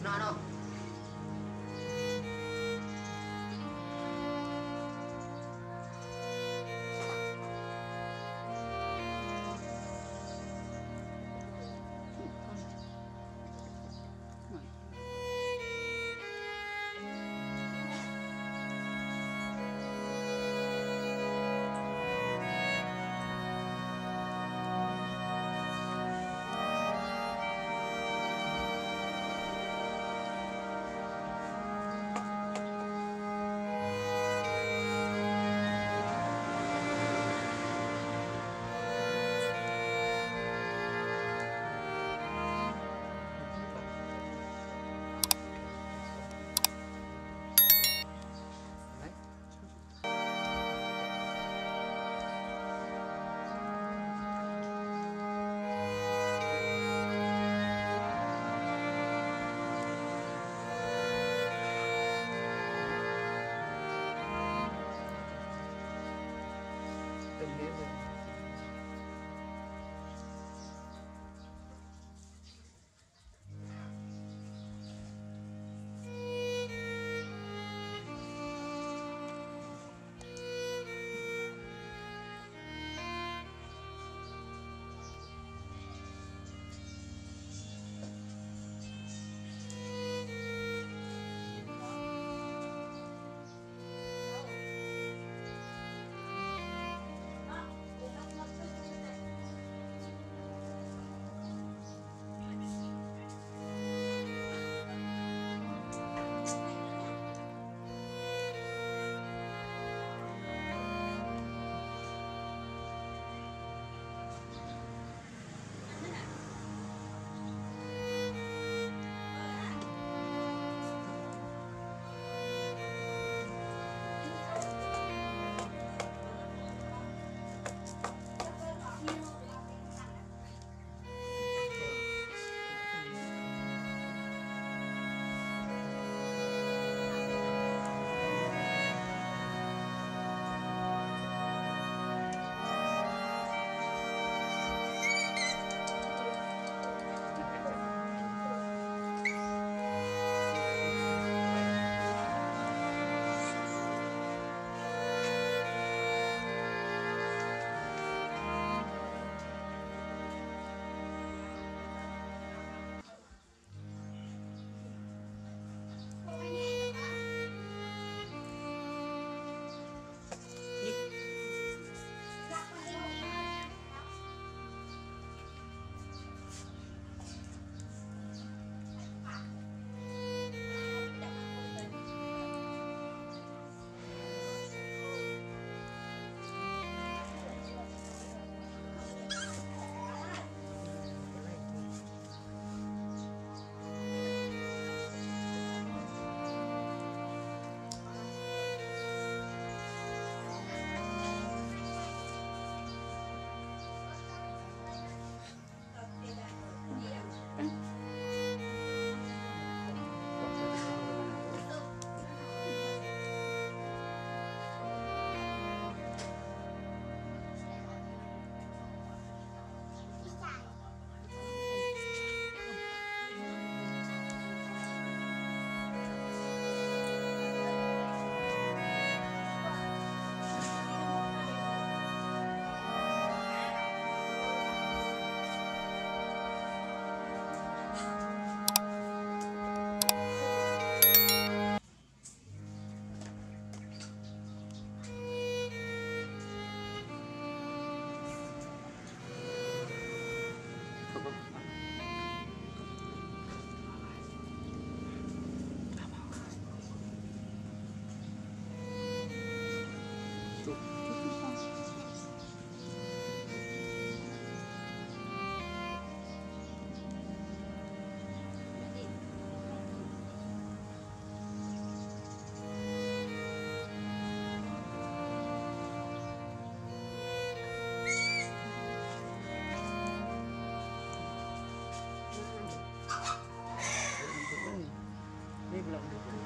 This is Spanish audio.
no, no, lang.